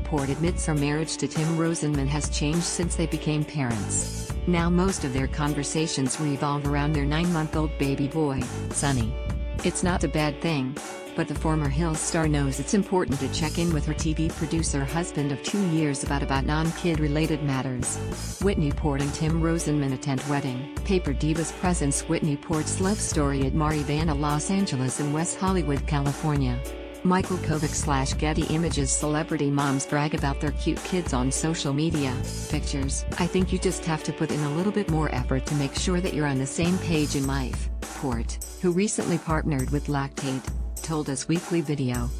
Port admits her marriage to Tim Rosenman has changed since they became parents. Now most of their conversations revolve around their nine-month-old baby boy, Sonny. It's not a bad thing. But the former Hills star knows it's important to check in with her TV producer husband of two years about about non-kid related matters. Whitney Port and Tim Rosenman attend wedding. Paper Divas presents Whitney Port's love story at Marivana Los Angeles in West Hollywood, California. Michael Kovac slash Getty Images celebrity moms brag about their cute kids on social media. Pictures. I think you just have to put in a little bit more effort to make sure that you're on the same page in life. Port, who recently partnered with Lactate, told us weekly video.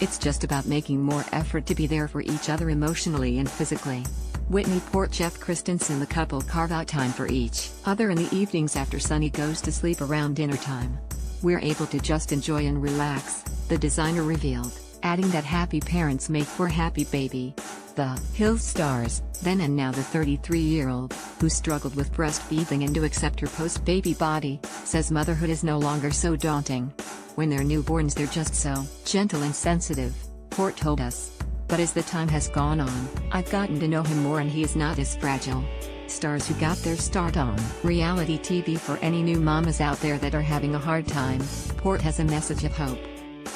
It's just about making more effort to be there for each other emotionally and physically. Whitney Port Jeff Christensen the couple carve out time for each other in the evenings after Sonny goes to sleep around dinner time. We're able to just enjoy and relax, the designer revealed, adding that happy parents make for happy baby. The Hills stars, then and now the 33-year-old, who struggled with breastfeeding and to accept her post-baby body, says motherhood is no longer so daunting. When they're newborns they're just so gentle and sensitive, Port told us. But as the time has gone on, I've gotten to know him more and he is not as fragile. Stars who got their start on reality TV for any new mamas out there that are having a hard time, Port has a message of hope.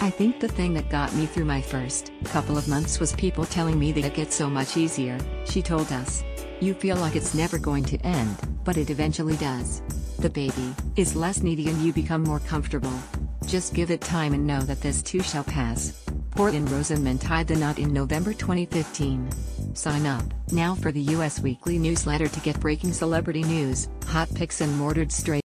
I think the thing that got me through my first couple of months was people telling me that it gets so much easier, she told us. You feel like it's never going to end, but it eventually does. The baby is less needy and you become more comfortable. Just give it time and know that this too shall pass. Port and Rosenman tied the knot in November 2015. Sign up now for the US Weekly newsletter to get breaking celebrity news, hot picks and mortared straight